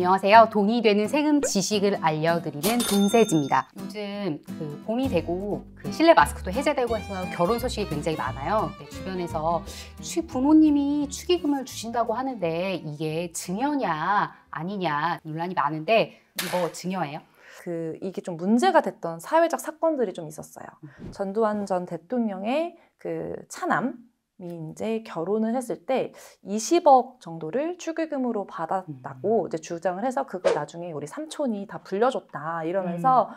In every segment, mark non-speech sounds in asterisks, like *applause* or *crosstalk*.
안녕하세요. 돈이 되는 세금 지식을 알려드리는 돈세지입니다. 요즘 그 봄이 되고 그 실내 마스크도 해제되고 해서 결혼 소식이 굉장히 많아요. 주변에서 취- 부모님이 축의금을 주신다고 하는데 이게 증여냐 아니냐 논란이 많은데 이거 증여예요? 그 이게 좀 문제가 됐던 사회적 사건들이 좀 있었어요. 전두환 전 대통령의 그 차남 이 이제 결혼을 했을 때 20억 정도를 축의금으로 받았다고 이제 주장을 해서 그걸 나중에 우리 삼촌이 다 불려줬다 이러면서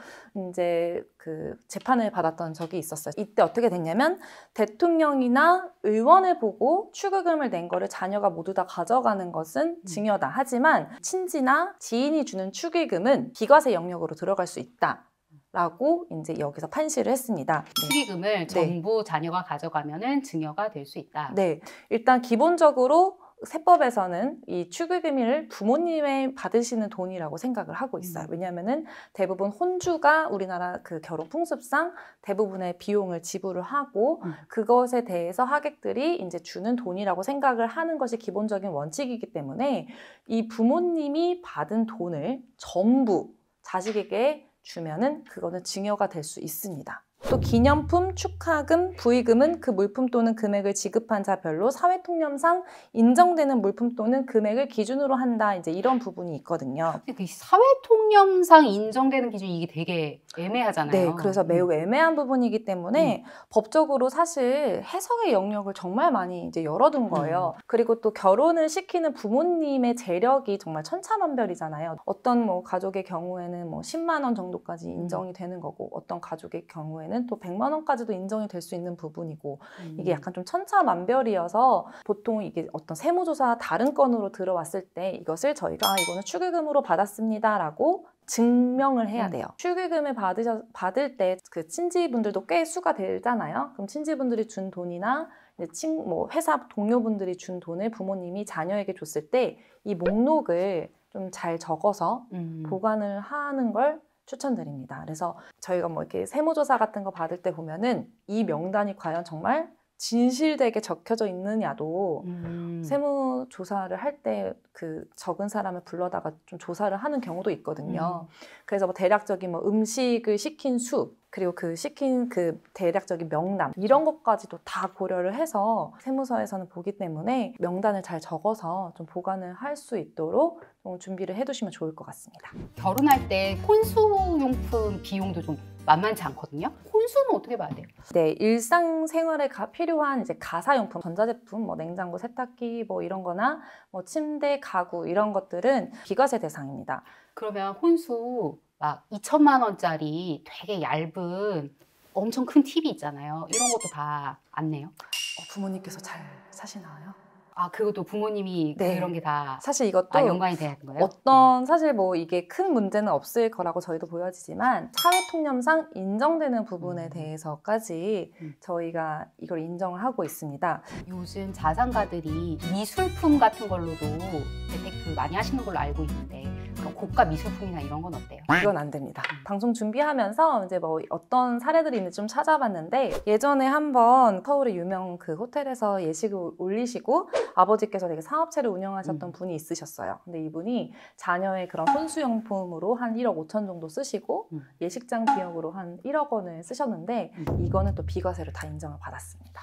이제 그 재판을 받았던 적이 있었어요. 이때 어떻게 됐냐면 대통령이나 의원을 보고 축의금을 낸 거를 자녀가 모두 다 가져가는 것은 증여다. 하지만 친지나 지인이 주는 축의금은 비과세 영역으로 들어갈 수 있다. 라고 이제 여기서 판시를 했습니다. 네. 축의금을 전부 자녀가 가져가면은 증여가 될 수 있다. 네, 일단 기본적으로 세법에서는 이 축의금을 부모님의 받으시는 돈이라고 생각을 하고 있어요. 음. 왜냐하면은 대부분 혼주가 우리나라 그 결혼 풍습상 대부분의 비용을 지불을 하고 음. 그것에 대해서 하객들이 이제 주는 돈이라고 생각을 하는 것이 기본적인 원칙이기 때문에 이 부모님이 받은 돈을 전부 자식에게 주면은 그거는 증여가 될 수 있습니다. 또 기념품, 축하금, 부의금은 그 물품 또는 금액을 지급한 자별로 사회통념상 인정되는 물품 또는 금액을 기준으로 한다. 이제 이런 부분이 있거든요. 근데 그 사회통념상 인정되는 기준이 이게 되게 애매하잖아요. 네, 그래서 매우 음. 애매한 부분이기 때문에 법적으로 사실 해석의 영역을 정말 많이 이제 열어둔 거예요. 그리고 또 결혼을 시키는 부모님의 재력이 정말 천차만별이잖아요. 어떤 뭐 가족의 경우에는 뭐 10만 원 정도까지 인정이 되는 거고, 어떤 가족의 경우에는 또 100만 원까지도 인정이 될 수 있는 부분이고, 음. 이게 약간 좀 천차만별이어서 보통 이게 어떤 세무조사 다른 건으로 들어왔을 때 이것을 저희가 아, 이거는 축의금으로 받았습니다라고 증명을 해야 음. 돼요. 축의금을 받으셔, 받을 때 그 친지분들도 꽤 수가 되잖아요. 그럼 친지분들이 준 돈이나 친, 뭐 회사 동료분들이 준 돈을 부모님이 자녀에게 줬을 때 이 목록을 좀 잘 적어서 음. 보관을 하는 걸 추천드립니다. 그래서 저희가 뭐 이렇게 세무조사 같은 거 받을 때 보면은 이 명단이 과연 정말 진실되게 적혀져 있느냐도 음. 세무 조사를 할 때 그 적은 사람을 불러다가 좀 조사를 하는 경우도 있거든요. 그래서 뭐 대략적인 뭐 음식을 시킨 수 그리고 그 시킨 그 대략적인 명단 이런 것까지도 다 고려를 해서 세무서에서는 보기 때문에 명단을 잘 적어서 좀 보관을 할 수 있도록 좀 준비를 해두시면 좋을 것 같습니다. 결혼할 때 혼수용품 비용도 좀 만만치 않거든요. 혼수는 어떻게 봐야 돼요? 네, 일상생활에 가- 필요한 이제 가사용품, 전자제품, 뭐 냉장고, 세탁기 뭐 이런 거나 뭐 침대, 가구 이런 것들은 비과세 대상입니다. 그러면 혼수 막 2천만 원짜리 되게 얇은 엄청 큰 TV 있잖아요. 이런 것도 다 안 내요? 어, 부모님께서 잘 사시나요? 아 그것도 부모님이 네. 그런 게 다 사실 이것도 아, 연관이 되는 거예요? 어떤 사실 뭐 이게 큰 문제는 없을 거라고 저희도 보여지지만 사회 통념상 인정되는 부분에 음. 대해서까지 음. 저희가 이걸 인정을 하고 있습니다. 요즘 자산가들이 미술품 같은 걸로도 재테크 많이 하시는 걸로 알고 있는데 그런 고가 미술품이나 이런 건 어때요? 이건 안 됩니다. 음. 방송 준비하면서 이제 뭐 어떤 사례들이 있는지 좀 찾아봤는데 예전에 한번 서울의 유명 그 호텔에서 예식을 올리시고 아버지께서 되게 사업체를 운영하셨던 음. 분이 있으셨어요. 근데 이분이 자녀의 그런 혼수용품으로 한 1억 5천 정도 쓰시고 음. 예식장 비용으로 한 1억 원을 쓰셨는데 음. 이거는 또 비과세로 다 인정을 받았습니다.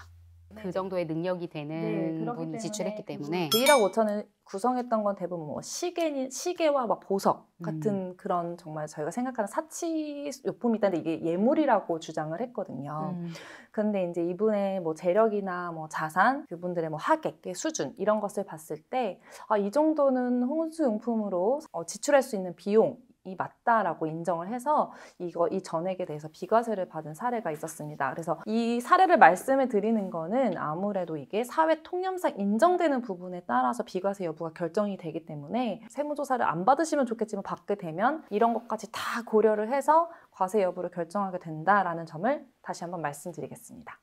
그 정도의 능력이 네, 되는 그렇기 분이 지출했기 때문에 그 1억 5천을 구성했던 건 대부분 뭐 시계, 시계와 막 보석 음. 같은 그런 정말 저희가 생각하는 사치 요품이다는데 이게 예물이라고 주장을 했거든요. 음. 근데 이제 이분의 뭐 재력이나 뭐 자산, 그분들의 뭐 하객의 수준 이런 것을 봤을 때 아, 이 정도는 혼수용품으로 어, 지출할 수 있는 비용 이 맞다라고 인정을 해서 이거 이 전액에 대해서 비과세를 받은 사례가 있었습니다. 그래서 이 사례를 말씀을 드리는 거는 아무래도 이게 사회 통념상 인정되는 부분에 따라서 비과세 여부가 결정이 되기 때문에 세무조사를 안 받으시면 좋겠지만 받게 되면 이런 것까지 다 고려를 해서 과세 여부를 결정하게 된다라는 점을 다시 한번 말씀드리겠습니다.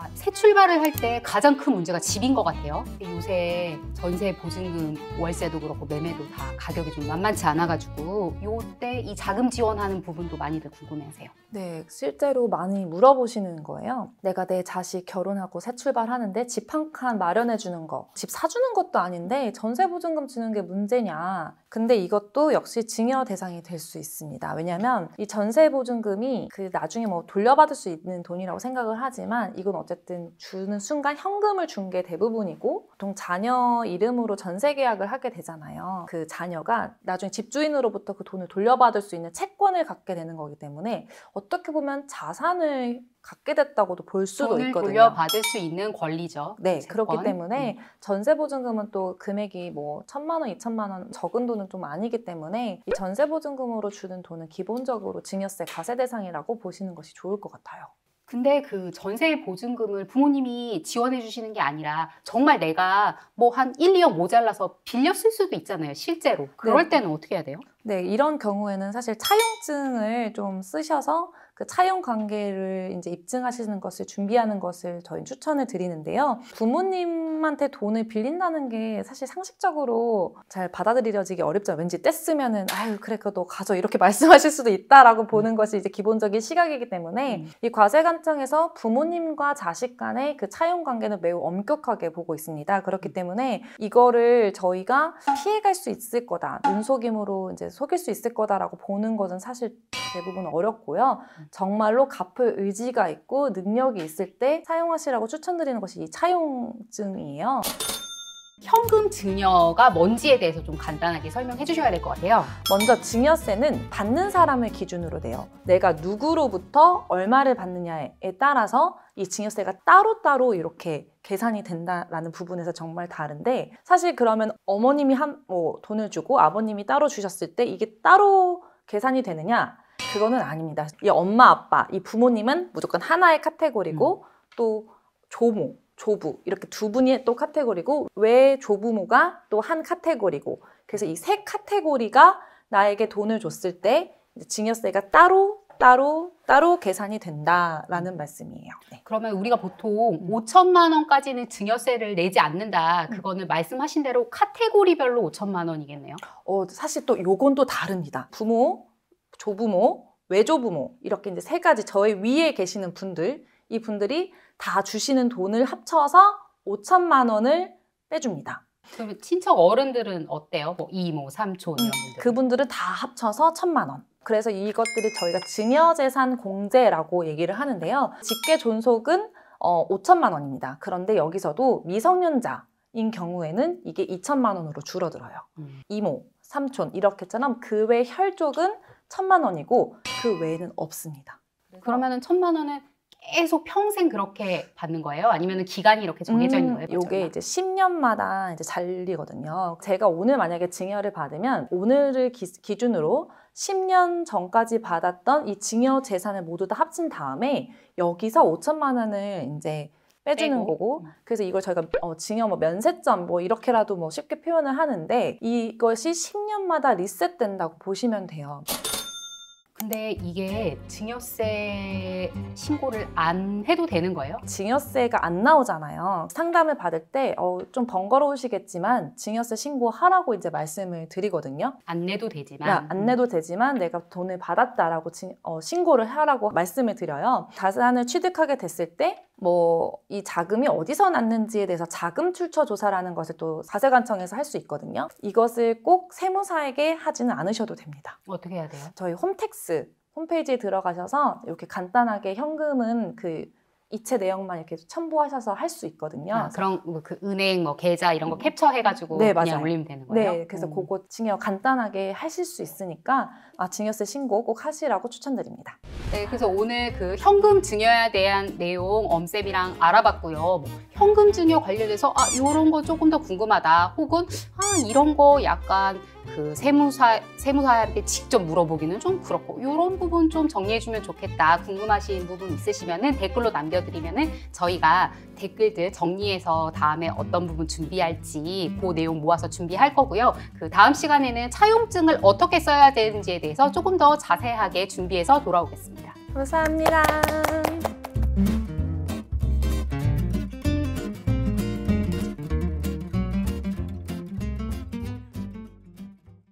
아, 새 출발을 할 때 가장 큰 문제가 집인 것 같아요. 요새 전세 보증금, 월세도 그렇고 매매도 다 가격이 좀 만만치 않아가지고 요때 이 자금 지원하는 부분도 많이들 궁금해하세요. 네, 실제로 많이 물어보시는 거예요. 내가 내 자식 결혼하고 새 출발하는데 집 한 칸 마련해 주는 거, 집 사주는 것도 아닌데 전세 보증금 주는 게 문제냐 근데 이것도 역시 증여 대상이 될 수 있습니다. 왜냐하면 이 전세 보증금이 그 나중에 뭐 돌려받을 수 있는 돈이라고 생각을 하지만 이건 어쨌든 주는 순간 현금을 준 게 대부분이고 보통 자녀 이름으로 전세 계약을 하게 되잖아요. 그 자녀가 나중에 집주인으로부터 그 돈을 돌려받을 수 있는 채권을 갖게 되는 거기 때문에 어떻게 보면 자산을 갖게 됐다고도 볼 수도 있거든요. 돌려받을 수 있는 권리죠. 네, 채권. 그렇기 때문에 음. 전세 보증금은 또 금액이 뭐 천만 원, 이천만 원 적은 돈은 좀 아니기 때문에 이 전세 보증금으로 주는 돈은 기본적으로 증여세 과세 대상이라고 보시는 것이 좋을 것 같아요. 근데 그 전세 보증금을 부모님이 지원해 주시는 게 아니라 정말 내가 뭐 한 1, 2억 모자라서 빌려 쓸 수도 있잖아요, 실제로. 그럴 네. 때는 어떻게 해야 돼요? 네, 이런 경우에는 사실 차용증을 좀 쓰셔서 그 차용 관계를 이제 입증하시는 것을 준비하는 것을 저희 추천을 드리는데요. 부모님한테 돈을 빌린다는 게 사실 상식적으로 잘 받아들여지기 어렵죠. 왠지 뗐으면은 아유 그래 그거 너 가져 이렇게 *laughs* 말씀하실 수도 있다라고 보는 것이 이제 기본적인 시각이기 때문에 음. 이 과세 관점에서 부모님과 자식 간의 그 차용 관계는 매우 엄격하게 보고 있습니다. 그렇기 때문에 이거를 저희가 피해갈 수 있을 거다, 눈속임으로 이제 속일 수 있을 거다라고 보는 것은 사실 대부분 어렵고요. 정말로 갚을 의지가 있고 능력이 있을 때 사용하시라고 추천드리는 것이 이 차용증이에요. 현금 증여가 뭔지에 대해서 좀 간단하게 설명해 주셔야 될 것 같아요. 먼저 증여세는 받는 사람을 기준으로 돼요. 내가 누구로부터 얼마를 받느냐에 따라서 이 증여세가 따로따로 이렇게 계산이 된다라는 부분에서 정말 다른데 사실 그러면 어머님이 한 뭐 돈을 주고 아버님이 따로 주셨을 때 이게 따로 계산이 되느냐? 그거는 아닙니다. 이 엄마 아빠 이 부모님은 무조건 하나의 카테고리고 또 조모 조부 이렇게 두 분이 또 카테고리고 외 조부모가 또 한 카테고리고 그래서 이 세 카테고리가 나에게 돈을 줬을 때 증여세가 따로 따로 따로 계산이 된다라는 말씀이에요. 네. 그러면 우리가 보통 5천만 원까지는 증여세를 내지 않는다. 그거는 말씀하신 대로 카테고리별로 5천만 원이겠네요. 어, 사실 또 요건 또 다릅니다. 부모, 조부모, 외조부모 이렇게 이제 세 가지 저희 위에 계시는 분들 이 분들이 다 주시는 돈을 합쳐서 5천만 원을 빼줍니다. 그러면 친척 어른들은 어때요? 뭐 이모, 삼촌 이런 분들. 그분들은 다 합쳐서 천만 원. 그래서 이것들이 저희가 증여재산 공제라고 얘기를 하는데요. 직계 존속은 어, 5천만 원입니다. 그런데 여기서도 미성년자인 경우에는 이게 2천만 원으로 줄어들어요. 음. 이모, 삼촌 이렇게처럼 그외 혈족은 천만 원이고 그 외에는 없습니다. 그러면은 천만 원은 계속 평생 그렇게 받는 거예요? 아니면 기간이 이렇게 정해져 있는 거예요? 음, 요게 이제 10년마다 이제 잘리거든요. 제가 오늘 만약에 증여를 받으면 오늘을 기, 기준으로 10년 전까지 받았던 이 증여 재산을 모두 다 합친 다음에 여기서 5천만 원을 이제 빼주는 빼고. 거고 음. 그래서 이걸 저희가 어, 증여 뭐 면세점 뭐 이렇게라도 뭐 쉽게 표현을 하는데 이것이 10년마다 리셋된다고 보시면 돼요. 근데 이게 증여세 신고를 안 해도 되는 거예요? 증여세가 안 나오잖아요. 상담을 받을 때, 어, 좀 번거로우시겠지만, 증여세 신고하라고 이제 말씀을 드리거든요. 안 내도 되지만. 야, 안 내도 되지만 내가 돈을 받았다라고 진- 어, 신고를 하라고 말씀을 드려요. 자산을 취득하게 됐을 때, 뭐, 이 자금이 어디서 났는지에 대해서 자금 출처 조사라는 것을 또 사세관청에서 할 수 있거든요. 이것을 꼭 세무사에게 하지는 않으셔도 됩니다. 어떻게 해야 돼요? 저희 홈택스 홈페이지에 들어가셔서 이렇게 간단하게 현금은 그 이체 내용만 이렇게 첨부하셔서 할 수 있거든요. 아, 그런 뭐 그 은행 뭐 계좌 이런 거 캡처해가지고 네, 그냥 맞아요. 올리면 되는 거예요? 네, 그래서 음. 그거 증여 간단하게 하실 수 있으니까 아, 증여세 신고 꼭 하시라고 추천드립니다. 네, 그래서 오늘 그 현금 증여에 대한 내용 엄쌤이랑 알아봤고요. 뭐 현금 증여 관련해서 아 이런 거 조금 더 궁금하다. 혹은 아 이런 거 약간 그 세무사 세무사한테 직접 물어보기는 좀 그렇고 이런 부분 좀 정리해주면 좋겠다. 궁금하신 부분 있으시면은 댓글로 남겨드리면은 저희가 댓글들 정리해서 다음에 어떤 부분 준비할지 그 내용 모아서 준비할 거고요. 그 다음 시간에는 차용증을 어떻게 써야 되는지에 대해서 조금 더 자세하게 준비해서 돌아오겠습니다. 감사합니다.